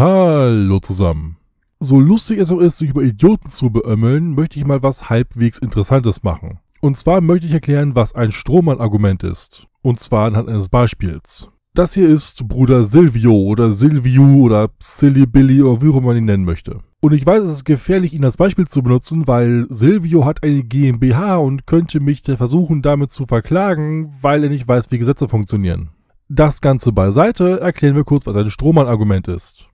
Hallo zusammen. So lustig es auch ist, sich über Idioten zu beömmeln, möchte ich mal was halbwegs Interessantes machen. Und zwar möchte ich erklären, was ein Strohmann-Argument ist. Und zwar anhand eines Beispiels. Das hier ist Bruder Silvio oder Silvio oder Silly Billy oder wie auch man ihn nennen möchte. Und ich weiß, es ist gefährlich, ihn als Beispiel zu benutzen, weil Silvio hat eine GmbH und könnte mich versuchen, damit zu verklagen, weil er nicht weiß, wie Gesetze funktionieren. Das Ganze beiseite erklären wir kurz, was ein Strohmann-Argument ist.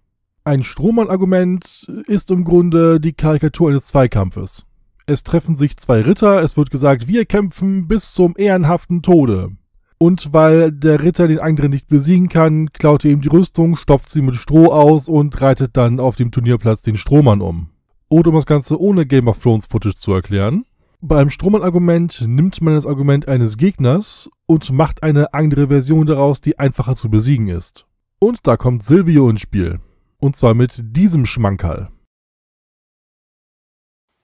Ein Strohmann-Argument ist im Grunde die Karikatur eines Zweikampfes. Es treffen sich zwei Ritter, es wird gesagt, wir kämpfen bis zum ehrenhaften Tode. Und weil der Ritter den anderen nicht besiegen kann, klaut er ihm die Rüstung, stopft sie mit Stroh aus und reitet dann auf dem Turnierplatz den Strohmann um. Oder um das Ganze ohne Game of Thrones Footage zu erklären. Beim Strohmann-Argument nimmt man das Argument eines Gegners und macht eine andere Version daraus, die einfacher zu besiegen ist. Und da kommt Silvio ins Spiel. Und zwar mit diesem Schmankerl.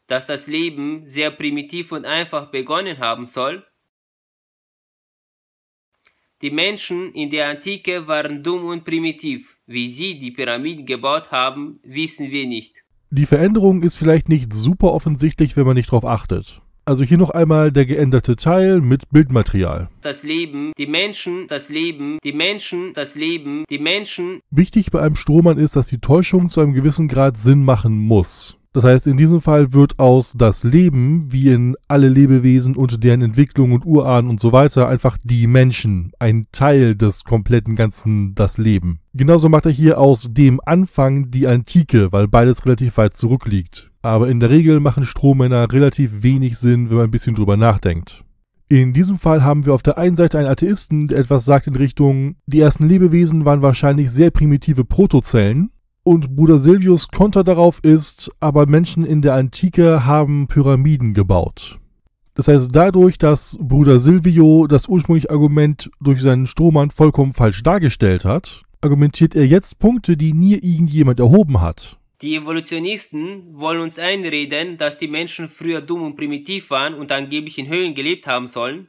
Dass das Leben sehr primitiv und einfach begonnen haben soll? Die Menschen in der Antike waren dumm und primitiv. Wie sie die Pyramiden gebaut haben, wissen wir nicht. Die Veränderung ist vielleicht nicht super offensichtlich, wenn man nicht drauf achtet. Also hier noch einmal der geänderte Teil mit Bildmaterial. Das Leben, die Menschen, das Leben, die Menschen, das Leben, die Menschen. Wichtig bei einem Strohmann ist, dass die Täuschung zu einem gewissen Grad Sinn machen muss. Das heißt, in diesem Fall wird aus das Leben, wie in alle Lebewesen und deren Entwicklung und Urahnen und so weiter, einfach die Menschen, ein Teil des kompletten Ganzen, das Leben. Genauso macht er hier aus dem Anfang die Antike, weil beides relativ weit zurückliegt aber in der Regel machen Strohmänner relativ wenig Sinn, wenn man ein bisschen drüber nachdenkt. In diesem Fall haben wir auf der einen Seite einen Atheisten, der etwas sagt in Richtung, die ersten Lebewesen waren wahrscheinlich sehr primitive Protozellen, und Bruder Silvius Konter darauf ist, aber Menschen in der Antike haben Pyramiden gebaut. Das heißt, dadurch, dass Bruder Silvio das ursprüngliche Argument durch seinen Strohmann vollkommen falsch dargestellt hat, argumentiert er jetzt Punkte, die nie irgendjemand erhoben hat. Die Evolutionisten wollen uns einreden, dass die Menschen früher dumm und primitiv waren und angeblich in Höhlen gelebt haben sollen.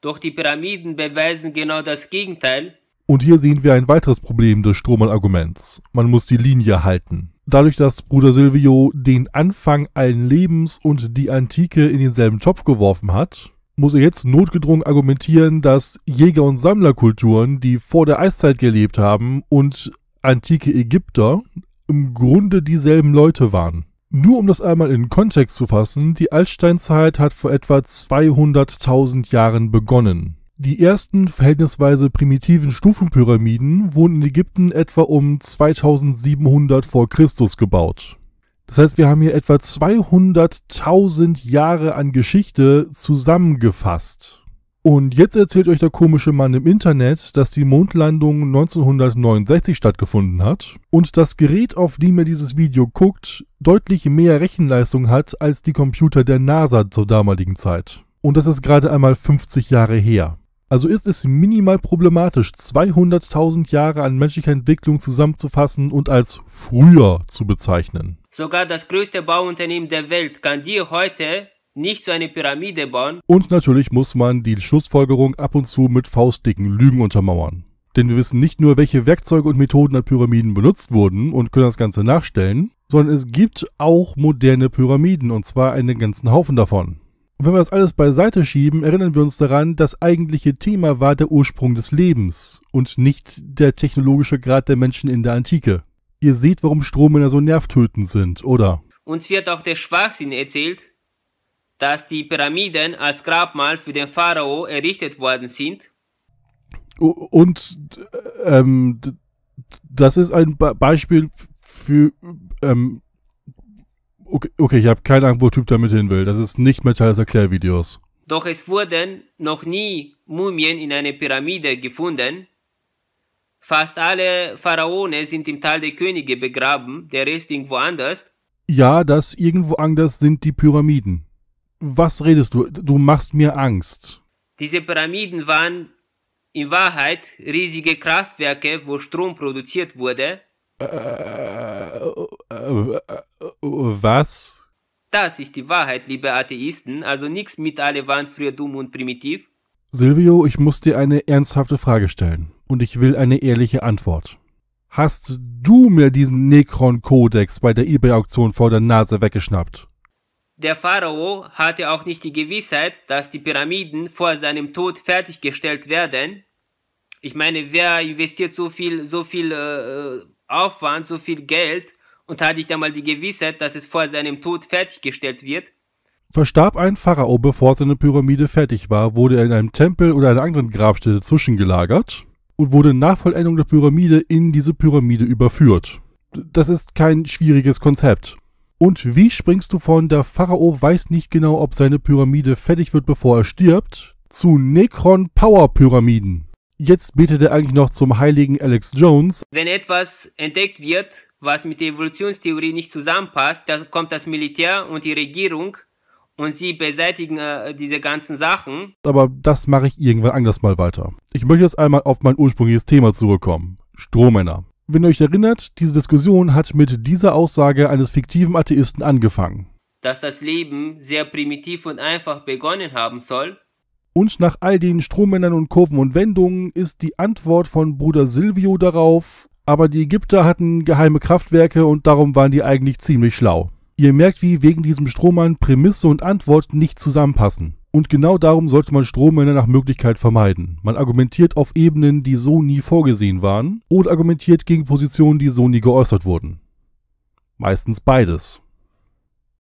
Doch die Pyramiden beweisen genau das Gegenteil. Und hier sehen wir ein weiteres Problem des Strohmann-Arguments. Man muss die Linie halten. Dadurch, dass Bruder Silvio den Anfang allen Lebens und die Antike in denselben Topf geworfen hat, muss er jetzt notgedrungen argumentieren, dass Jäger- und Sammlerkulturen, die vor der Eiszeit gelebt haben, und antike Ägypter, im Grunde dieselben Leute waren. Nur um das einmal in Kontext zu fassen, die Altsteinzeit hat vor etwa 200.000 Jahren begonnen. Die ersten verhältnisweise primitiven Stufenpyramiden wurden in Ägypten etwa um 2700 vor Christus gebaut. Das heißt, wir haben hier etwa 200.000 Jahre an Geschichte zusammengefasst. Und jetzt erzählt euch der komische Mann im Internet, dass die Mondlandung 1969 stattgefunden hat und das Gerät, auf dem er dieses Video guckt, deutlich mehr Rechenleistung hat als die Computer der NASA zur damaligen Zeit. Und das ist gerade einmal 50 Jahre her. Also ist es minimal problematisch, 200.000 Jahre an menschlicher Entwicklung zusammenzufassen und als früher zu bezeichnen. Sogar das größte Bauunternehmen der Welt kann dir heute nicht so eine Pyramide bauen. Und natürlich muss man die Schlussfolgerung ab und zu mit faustdicken Lügen untermauern. Denn wir wissen nicht nur, welche Werkzeuge und Methoden an Pyramiden benutzt wurden und können das Ganze nachstellen, sondern es gibt auch moderne Pyramiden und zwar einen ganzen Haufen davon. Und wenn wir das alles beiseite schieben, erinnern wir uns daran, das eigentliche Thema war der Ursprung des Lebens und nicht der technologische Grad der Menschen in der Antike. Ihr seht, warum Strommänner so nervtötend sind, oder? Uns wird auch der Schwachsinn erzählt, dass die Pyramiden als Grabmal für den Pharao errichtet worden sind. Und ähm, das ist ein Be Beispiel für. Ähm, okay, okay, ich habe keine Ahnung, wo Typ damit hin will. Das ist nicht mehr Teil des Erklärvideos. Doch es wurden noch nie Mumien in einer Pyramide gefunden. Fast alle Pharaone sind im Tal der Könige begraben, der Rest irgendwo anders. Ja, das irgendwo anders sind die Pyramiden. Was redest du? Du machst mir Angst. Diese Pyramiden waren in Wahrheit riesige Kraftwerke, wo Strom produziert wurde. Äh, äh, äh, was? Das ist die Wahrheit, liebe Atheisten. Also nichts mit alle waren früher dumm und primitiv. Silvio, ich muss dir eine ernsthafte Frage stellen. Und ich will eine ehrliche Antwort. Hast du mir diesen Necron-Kodex bei der eBay-Auktion vor der Nase weggeschnappt? Der Pharao hatte auch nicht die Gewissheit, dass die Pyramiden vor seinem Tod fertiggestellt werden. Ich meine, wer investiert so viel, so viel äh, Aufwand, so viel Geld und hat nicht einmal die Gewissheit, dass es vor seinem Tod fertiggestellt wird? Verstarb ein Pharao, bevor seine Pyramide fertig war, wurde er in einem Tempel oder einer anderen Grabstätte zwischengelagert und wurde nach Vollendung der Pyramide in diese Pyramide überführt. Das ist kein schwieriges Konzept. Und wie springst du von der Pharao weiß nicht genau, ob seine Pyramide fertig wird, bevor er stirbt, zu Necron Power Pyramiden? Jetzt betet er eigentlich noch zum heiligen Alex Jones. Wenn etwas entdeckt wird, was mit der Evolutionstheorie nicht zusammenpasst, dann kommt das Militär und die Regierung und sie beseitigen äh, diese ganzen Sachen. Aber das mache ich irgendwann anders mal weiter. Ich möchte jetzt einmal auf mein ursprüngliches Thema zurückkommen. Strohmänner. Wenn ihr euch erinnert, diese Diskussion hat mit dieser Aussage eines fiktiven Atheisten angefangen. Dass das Leben sehr primitiv und einfach begonnen haben soll. Und nach all den Strommännern und Kurven und Wendungen ist die Antwort von Bruder Silvio darauf, aber die Ägypter hatten geheime Kraftwerke und darum waren die eigentlich ziemlich schlau. Ihr merkt, wie wegen diesem Strohmann Prämisse und Antwort nicht zusammenpassen. Und genau darum sollte man Strohmänner nach Möglichkeit vermeiden. Man argumentiert auf Ebenen, die so nie vorgesehen waren, oder argumentiert gegen Positionen, die so nie geäußert wurden. Meistens beides.